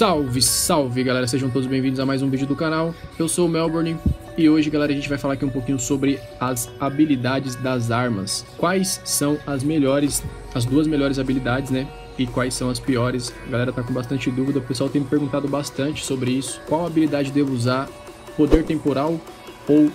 Salve, salve galera, sejam todos bem-vindos a mais um vídeo do canal. Eu sou o Melbourne e hoje, galera, a gente vai falar aqui um pouquinho sobre as habilidades das armas. Quais são as melhores, as duas melhores habilidades, né? E quais são as piores. A galera tá com bastante dúvida, o pessoal tem me perguntado bastante sobre isso. Qual habilidade devo usar? Poder temporal ou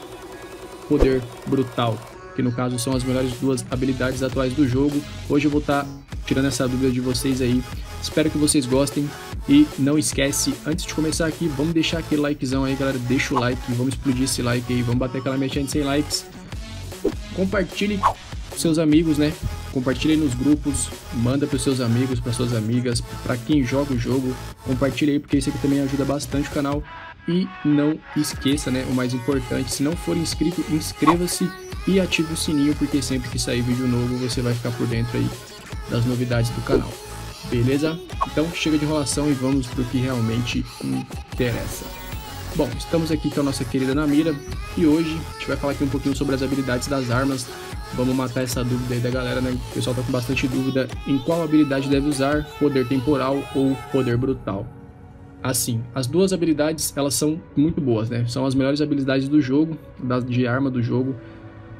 poder brutal? Que no caso são as melhores duas habilidades atuais do jogo. Hoje eu vou estar tá tirando essa dúvida de vocês aí. Espero que vocês gostem. E não esquece, antes de começar aqui, vamos deixar aquele likezão aí, galera. Deixa o like, vamos explodir esse like aí, vamos bater aquela metinha de 100 likes. Compartilhe com seus amigos, né? Compartilhe nos grupos, manda para seus amigos, para suas amigas, para quem joga o jogo. Compartilhe aí, porque isso aqui também ajuda bastante o canal. E não esqueça, né, o mais importante, se não for inscrito, inscreva-se e ative o sininho, porque sempre que sair vídeo novo você vai ficar por dentro aí das novidades do canal. Beleza? Então chega de enrolação e vamos para o que realmente interessa. Bom, estamos aqui com a nossa querida Namira e hoje a gente vai falar aqui um pouquinho sobre as habilidades das armas. Vamos matar essa dúvida aí da galera, né? O pessoal tá com bastante dúvida em qual habilidade deve usar, poder temporal ou poder brutal. Assim, as duas habilidades, elas são muito boas, né? São as melhores habilidades do jogo, de arma do jogo.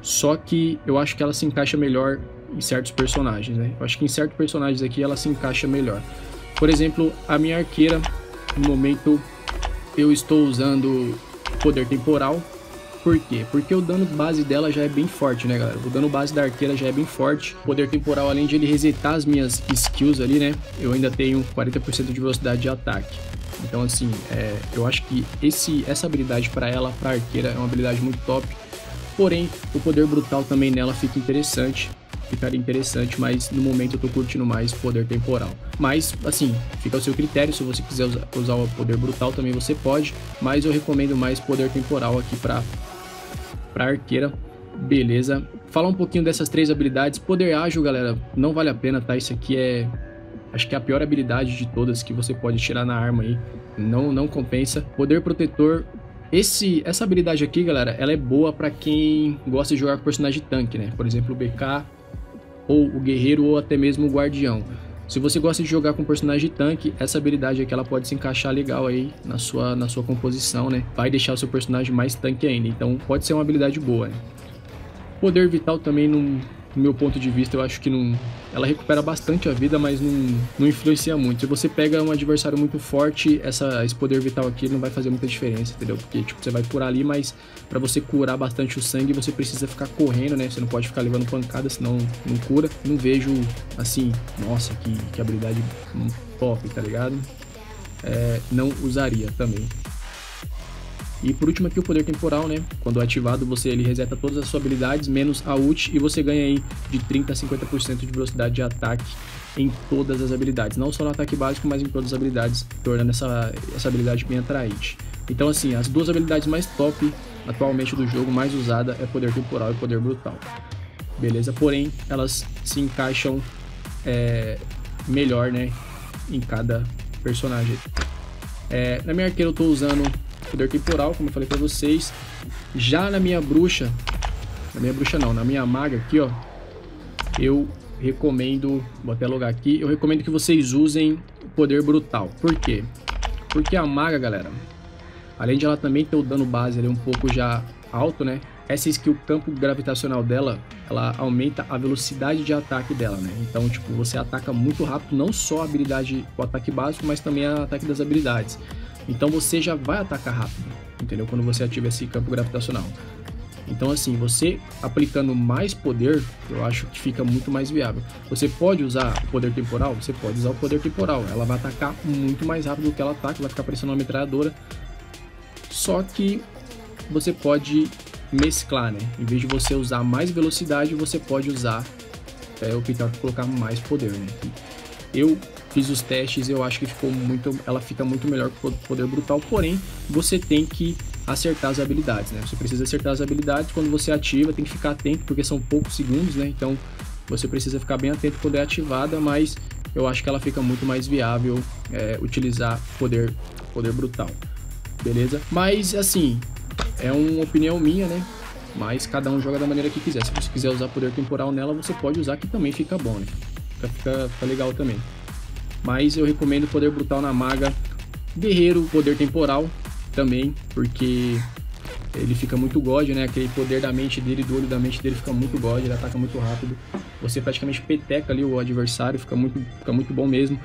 Só que eu acho que ela se encaixa melhor em certos personagens, né? Eu acho que em certos personagens aqui ela se encaixa melhor. Por exemplo, a minha arqueira, no momento eu estou usando poder temporal. Por quê? Porque o dano base dela já é bem forte, né, galera? O dano base da arqueira já é bem forte. O poder temporal, além de ele resetar as minhas skills ali, né? Eu ainda tenho 40% de velocidade de ataque. Então, assim, é, eu acho que esse, essa habilidade para ela, para arqueira, é uma habilidade muito top. Porém, o poder brutal também nela fica interessante ficaria interessante, mas no momento eu tô curtindo mais poder temporal. Mas, assim, fica ao seu critério, se você quiser usar, o poder brutal também você pode, mas eu recomendo mais poder temporal aqui pra, pra arqueira, beleza? Falar um pouquinho dessas três habilidades, poder ágil, galera, não vale a pena, tá? Isso aqui é, acho que é a pior habilidade de todas que você pode tirar na arma aí, não, não compensa. Poder protetor, esse, essa habilidade aqui, galera, ela é boa para quem gosta de jogar com personagem tanque, né? Por exemplo, o BK ou o guerreiro ou até mesmo o guardião. Se você gosta de jogar com personagem tanque, essa habilidade aqui ela pode se encaixar legal aí na sua, na sua composição, né? Vai deixar o seu personagem mais tanque ainda, então pode ser uma habilidade boa. Né? Poder vital também não, no meu ponto de vista, eu acho que não. Ela recupera bastante a vida, mas não, não influencia muito. Se você pega um adversário muito forte, essa, esse poder vital aqui não vai fazer muita diferença, entendeu? Porque tipo, você vai curar ali, mas para você curar bastante o sangue, você precisa ficar correndo, né? Você não pode ficar levando pancada, senão não cura. Não vejo assim, nossa, que, que habilidade top, tá ligado? É, não usaria também. E por último aqui o poder temporal, né? Quando ativado, você ele reseta todas as suas habilidades, menos a ult, e você ganha aí de 30 a 50% de velocidade de ataque em todas as habilidades. Não só no ataque básico, mas em todas as habilidades, tornando essa, essa habilidade bem atraente. Então assim, as duas habilidades mais top atualmente do jogo, mais usada, é poder temporal e poder brutal. Beleza? Porém, elas se encaixam é, melhor, né? Em cada personagem. É, na minha arqueira eu estou usando poder temporal, como eu falei pra vocês. Já na minha bruxa, na minha bruxa não, na minha maga aqui, ó, eu recomendo, vou até logar aqui, eu recomendo que vocês usem o poder brutal. Por quê? Porque a maga, galera, além de ela também ter o dano base ali um pouco já alto, né? Essa skill campo gravitacional dela, ela aumenta a velocidade de ataque dela, né? Então, tipo, você ataca muito rápido, não só a habilidade, o ataque básico, mas também o ataque das habilidades. Então você já vai atacar rápido, entendeu? Quando você ativa esse campo gravitacional. Então, assim, você aplicando mais poder, eu acho que fica muito mais viável. Você pode usar o poder temporal? Você pode usar o poder temporal. Ela vai atacar muito mais rápido do que ela ataca, vai ficar parecendo uma metralhadora. Só que você pode mesclar, né? Em vez de você usar mais velocidade, você pode usar, é, optar por colocar mais poder, né? Eu fiz os testes, eu acho que ficou muito, ela fica muito melhor que o poder brutal, porém você tem que acertar as habilidades, né? Você precisa acertar as habilidades quando você ativa, tem que ficar atento porque são poucos segundos, né? Então você precisa ficar bem atento quando é ativada, mas eu acho que ela fica muito mais viável é, utilizar poder poder brutal, beleza? Mas assim é uma opinião minha, né? Mas cada um joga da maneira que quiser. Se você quiser usar poder temporal nela, você pode usar que também fica bom, né? Fica, fica, fica legal também. Mas eu recomendo Poder Brutal na Maga Guerreiro, poder temporal também, porque ele fica muito god, né? Aquele poder da mente dele, do olho da mente dele fica muito god, ele ataca muito rápido. Você praticamente peteca ali o adversário, fica muito, fica muito bom mesmo.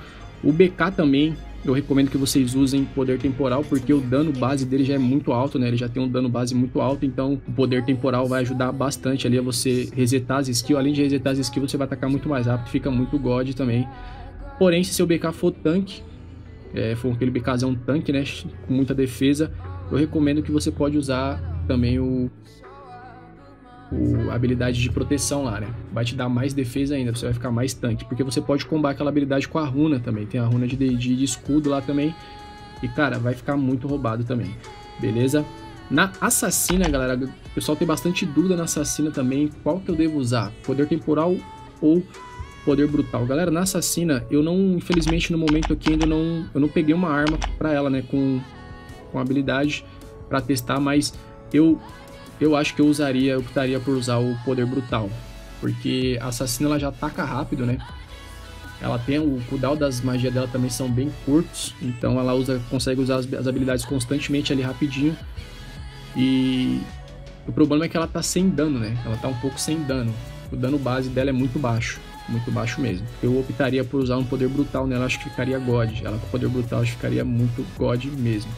O BK também, eu recomendo que vocês usem poder temporal, porque o dano base dele já é muito alto, né? Ele já tem um dano base muito alto, então o poder temporal vai ajudar bastante ali a você resetar as skills. Além de resetar as skills, você vai atacar muito mais rápido, fica muito god também. Porém, se seu BK for tanque, é, for aquele BKzão tanque, né? Com muita defesa, eu recomendo que você pode usar também o, o, a habilidade de proteção lá, né? Vai te dar mais defesa ainda, você vai ficar mais tanque. Porque você pode combar aquela habilidade com a runa também. Tem a runa de, de, de escudo lá também. E, cara, vai ficar muito roubado também. Beleza? Na assassina, galera, o pessoal tem bastante dúvida na assassina também. Qual que eu devo usar? Poder temporal ou poder brutal? Galera, na assassina, eu não, infelizmente, no momento aqui ainda não, eu não peguei uma arma para ela, né, com, com habilidade para testar, mas eu eu acho que eu usaria, optaria por usar o poder brutal, porque a assassina ela já ataca rápido, né? Ela tem o cooldown das magias dela também são bem curtos, então ela usa, consegue usar as, as habilidades constantemente ali rapidinho. E o problema é que ela tá sem dano, né? Ela tá um pouco sem dano. O dano base dela é muito baixo, muito baixo mesmo. Eu optaria por usar um poder brutal nela, acho que ficaria God. Ela com poder brutal acho que ficaria muito God mesmo.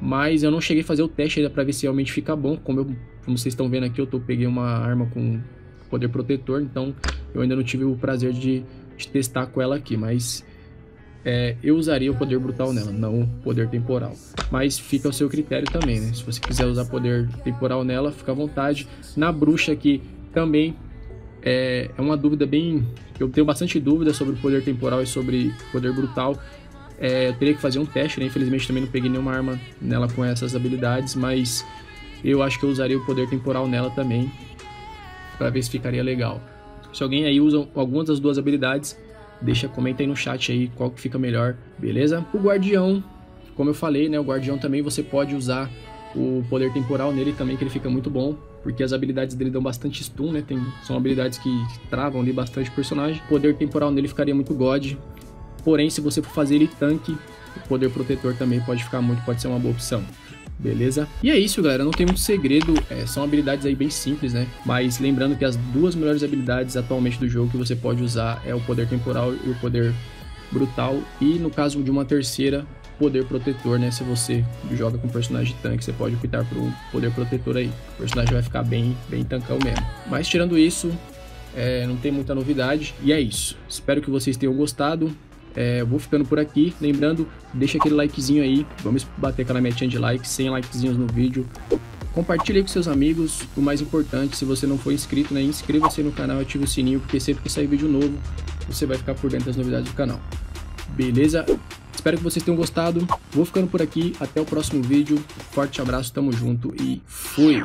Mas eu não cheguei a fazer o teste ainda para ver se realmente fica bom. Como, eu, como vocês estão vendo aqui, eu tô, peguei uma arma com poder protetor, então eu ainda não tive o prazer de, de testar com ela aqui, mas é, eu usaria o poder brutal nela, não o poder temporal. Mas fica ao seu critério também, né? Se você quiser usar poder temporal nela, fica à vontade. Na bruxa aqui também é, é uma dúvida bem... Eu tenho bastante dúvida sobre o poder temporal e sobre poder brutal. É, eu teria que fazer um teste, né? Infelizmente também não peguei nenhuma arma nela com essas habilidades, mas eu acho que eu usaria o poder temporal nela também, para ver se ficaria legal. Se alguém aí usa algumas das duas habilidades, deixa, comenta aí no chat aí qual que fica melhor, beleza? O guardião, como eu falei, né? O guardião também você pode usar o poder temporal nele também, que ele fica muito bom, porque as habilidades dele dão bastante stun, né? Tem, são habilidades que travam ali bastante personagem. O poder temporal nele ficaria muito god, Porém, se você for fazer ele tanque, o poder protetor também pode ficar muito, pode ser uma boa opção. Beleza? E é isso, galera. Não tem muito segredo. É, são habilidades aí bem simples, né? Mas lembrando que as duas melhores habilidades atualmente do jogo que você pode usar é o poder temporal e o poder brutal. E no caso de uma terceira, poder protetor, né? Se você joga com personagem de tanque, você pode optar por um poder protetor aí. O personagem vai ficar bem, bem tancão mesmo. Mas tirando isso, é, não tem muita novidade. E é isso. Espero que vocês tenham gostado. É, vou ficando por aqui. Lembrando, deixa aquele likezinho aí. Vamos bater aquela metinha de likes, 100 likezinhos no vídeo. Compartilhe com seus amigos. O mais importante, se você não for inscrito, né, inscreva-se no canal ative o sininho, porque sempre que sair vídeo novo, você vai ficar por dentro das novidades do canal. Beleza? Espero que vocês tenham gostado. Vou ficando por aqui. Até o próximo vídeo. Forte abraço, tamo junto e fui!